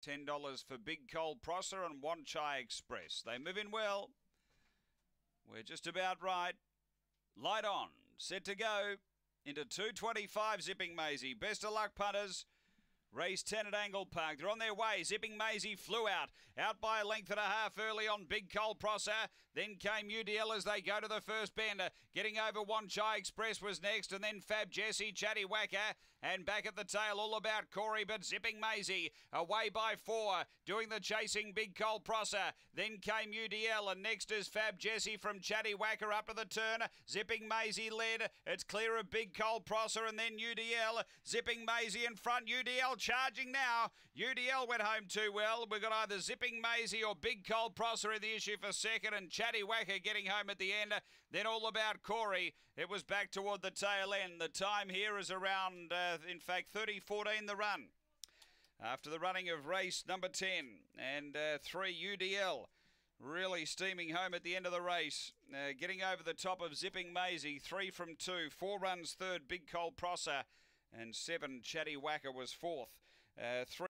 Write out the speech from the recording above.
$10 for Big Coal Prosser and Wan Chai Express. They move in well. We're just about right. Light on. Set to go. Into 225 Zipping Maisie. Best of luck, punters. Race 10 at Angle Park. They're on their way. Zipping Maisie flew out. Out by a length and a half early on Big Coal Prosser. Then came UDL as they go to the first bend. Getting over Wan Chai Express was next. And then Fab Jesse, Chatty Wacker. And back at the tail, all about Corey, but Zipping Maisie. Away by four. Doing the chasing Big Coal Prosser. Then came UDL. And next is Fab Jesse from Chatty Wacker up to the turn. Zipping Maisie led. It's clear of Big Coal Prosser and then UDL. Zipping Maisie in front. UDL charging now. UDL went home too well. We've got either Zipping Maisie or Big Coal Prosser in the issue for second, and Chatty Wacker getting home at the end. Then all about Corey. It was back toward the tail end. The time here is around, uh, in fact, 30 14 the run. After the running of race number 10 and uh, 3 UDL. Really steaming home at the end of the race. Uh, getting over the top of Zipping Maisie. Three from two. Four runs third. Big Coal Prosser and seven Chatty Wacker was fourth. Uh, three.